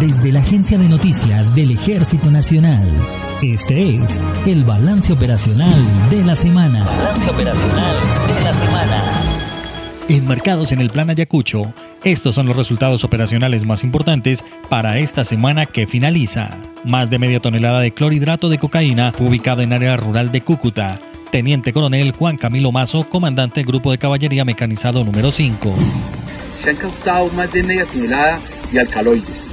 desde la Agencia de Noticias del Ejército Nacional. Este es el balance operacional de la semana. Balance operacional de la semana. Enmarcados en el plan Ayacucho, estos son los resultados operacionales más importantes para esta semana que finaliza. Más de media tonelada de clorhidrato de cocaína ubicado en área rural de Cúcuta. Teniente Coronel Juan Camilo Mazo, comandante del Grupo de Caballería Mecanizado número 5. Se han captado más de media tonelada de alcaloides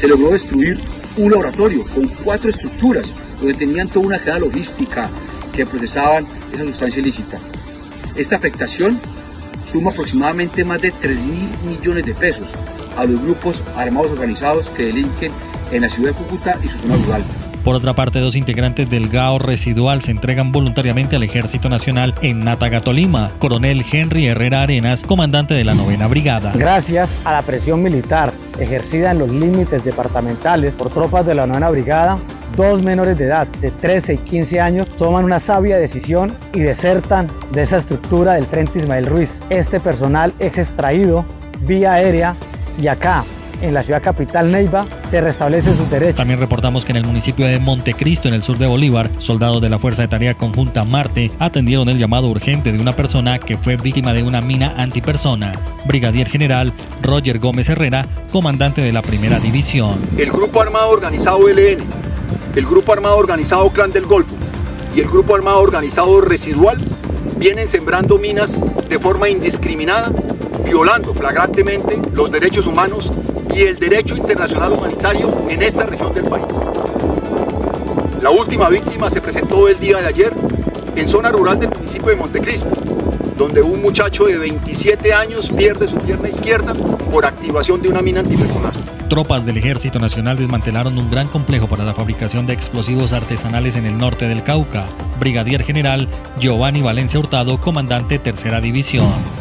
se logró destruir un laboratorio con cuatro estructuras donde tenían toda una cadena logística que procesaban esa sustancia ilícita. Esta afectación suma aproximadamente más de 3 mil millones de pesos a los grupos armados organizados que delinquen en la ciudad de Cúcuta y su zona rural. Por otra parte, dos integrantes del GAO residual se entregan voluntariamente al Ejército Nacional en Natagatolima. Coronel Henry Herrera Arenas, comandante de la novena brigada. Gracias a la presión militar ejercida en los límites departamentales por tropas de la novena brigada, dos menores de edad de 13 y 15 años toman una sabia decisión y desertan de esa estructura del Frente Ismael Ruiz. Este personal es extraído vía aérea y acá en la ciudad capital Neiva se restablece sus derechos. También reportamos que en el municipio de Montecristo, en el sur de Bolívar, soldados de la Fuerza de Tarea Conjunta Marte atendieron el llamado urgente de una persona que fue víctima de una mina antipersona. Brigadier General Roger Gómez Herrera, comandante de la Primera División. El Grupo Armado Organizado LN, el Grupo Armado Organizado Clan del Golfo y el Grupo Armado Organizado Residual vienen sembrando minas de forma indiscriminada, violando flagrantemente los derechos humanos y el derecho internacional humanitario en esta región del país. La última víctima se presentó el día de ayer en zona rural del municipio de Montecristo, donde un muchacho de 27 años pierde su pierna izquierda por activación de una mina antipersonal. Tropas del Ejército Nacional desmantelaron un gran complejo para la fabricación de explosivos artesanales en el norte del Cauca. Brigadier General Giovanni Valencia Hurtado, comandante Tercera División.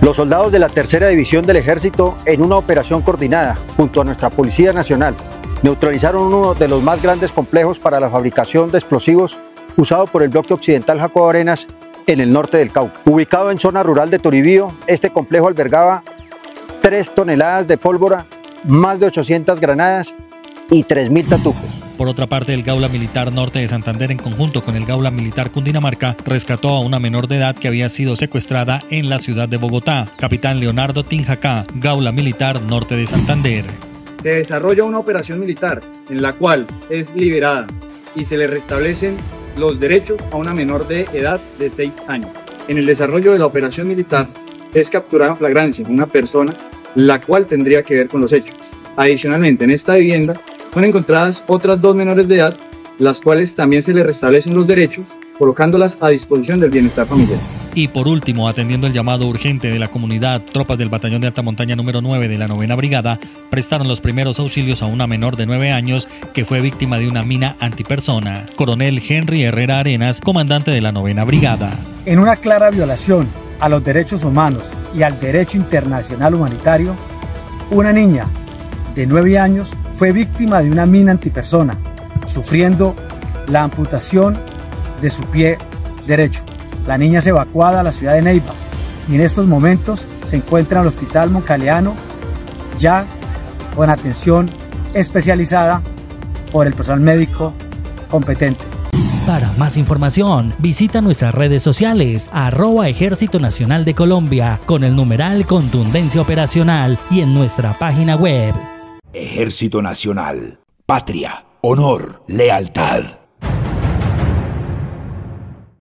Los soldados de la Tercera División del Ejército, en una operación coordinada junto a nuestra Policía Nacional, neutralizaron uno de los más grandes complejos para la fabricación de explosivos usado por el bloque occidental Jacobo Arenas en el norte del Cauca. Ubicado en zona rural de Toribío, este complejo albergaba 3 toneladas de pólvora, más de 800 granadas y 3.000 tatucos. Por otra parte, el Gaula Militar Norte de Santander, en conjunto con el Gaula Militar Cundinamarca, rescató a una menor de edad que había sido secuestrada en la ciudad de Bogotá. Capitán Leonardo Tinjacá, Gaula Militar Norte de Santander. Se desarrolla una operación militar en la cual es liberada y se le restablecen los derechos a una menor de edad de 6 años. En el desarrollo de la operación militar es capturada en flagrancia una persona la cual tendría que ver con los hechos. Adicionalmente, en esta vivienda son encontradas otras dos menores de edad, las cuales también se les restablecen los derechos, colocándolas a disposición del bienestar familiar. Y por último, atendiendo el llamado urgente de la comunidad, tropas del Batallón de Alta Montaña número 9 de la Novena Brigada prestaron los primeros auxilios a una menor de 9 años que fue víctima de una mina antipersona. Coronel Henry Herrera Arenas, comandante de la Novena Brigada. En una clara violación a los derechos humanos y al derecho internacional humanitario, una niña de 9 años fue víctima de una mina antipersona, sufriendo la amputación de su pie derecho. La niña es evacuada a la ciudad de Neiva y en estos momentos se encuentra en el hospital Moncaleano ya con atención especializada por el personal médico competente. Para más información, visita nuestras redes sociales, arroba Ejército Nacional de Colombia, con el numeral Contundencia Operacional y en nuestra página web Ejército Nacional. Patria, honor, lealtad.